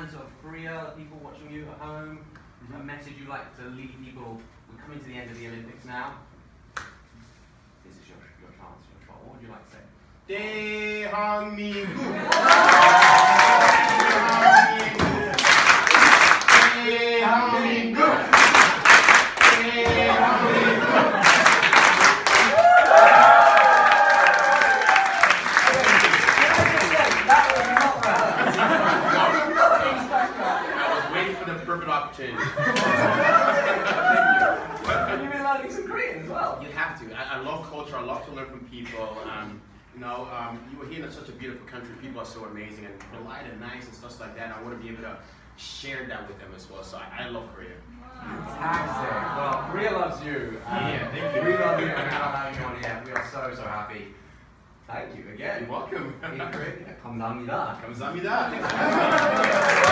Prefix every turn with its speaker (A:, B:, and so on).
A: fans of Korea, people watching you at home, a message you'd like to leave people? We're coming to the end of the Olympics now. This is your, your chance, your shot. What would you like to say?
B: 대한민국 대한민국 대한민국 opportunity.
A: And you've been learning some Korean as well.
B: You have to. I, I love culture. I love to learn from people. Um, you know, um, you were here in such a beautiful country. People are so amazing and polite and nice and stuff like that. I want to be able to share that with them as well. So I, I love Korea.
A: Fantastic. Well, Korea loves you. Um,
B: Yeah, thank you.
A: We love you and we love having you on here. We are so, so happy. Thank you again.
B: You're welcome.
A: In Korea. 감사합니다.
B: 감사합니다.